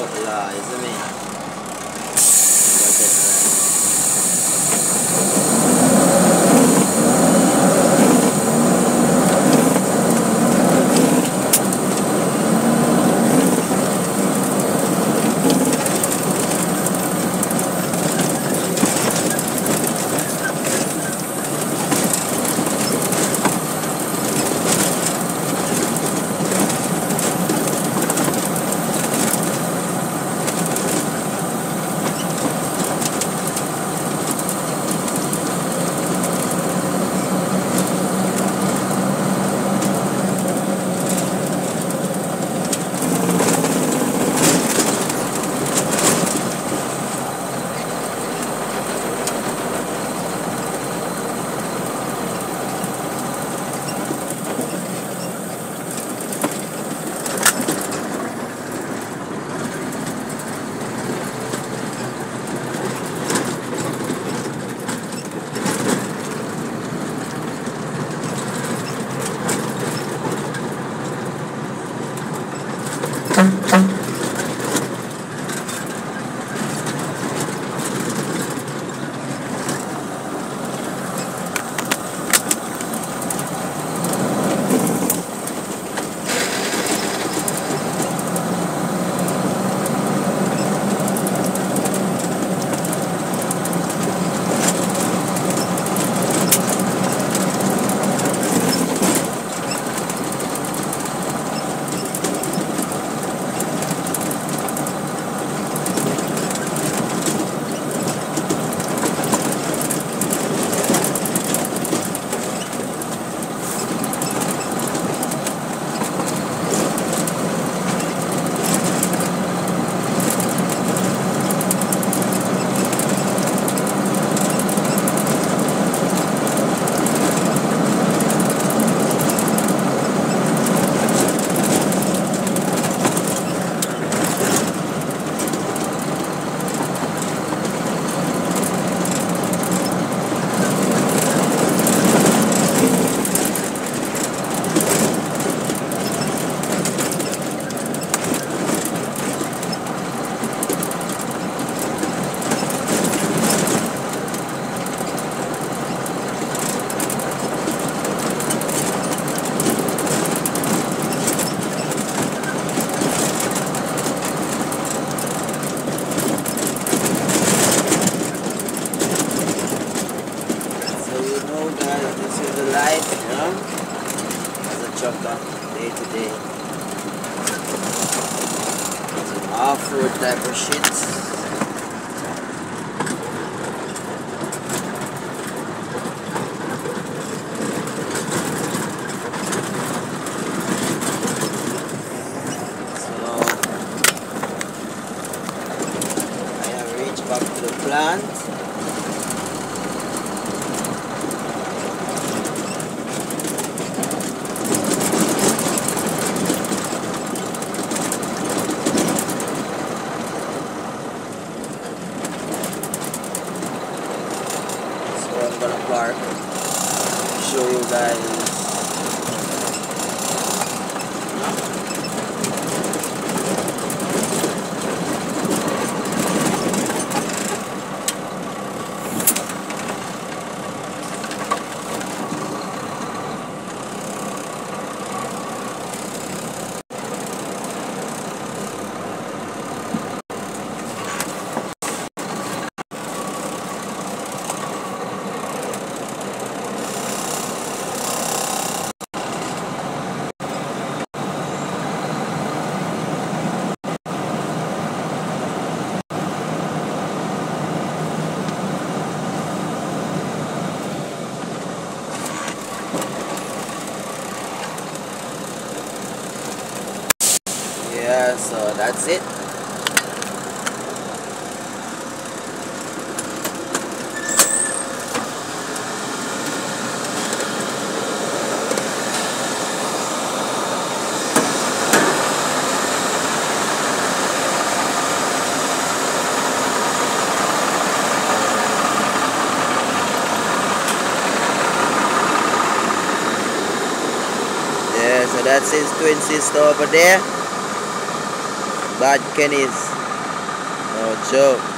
哎呀也是命 off-road type of shit. back to the plant 就又在。That's it Yeah, so that's his twin sister over there. Bad Kenny's. No joke.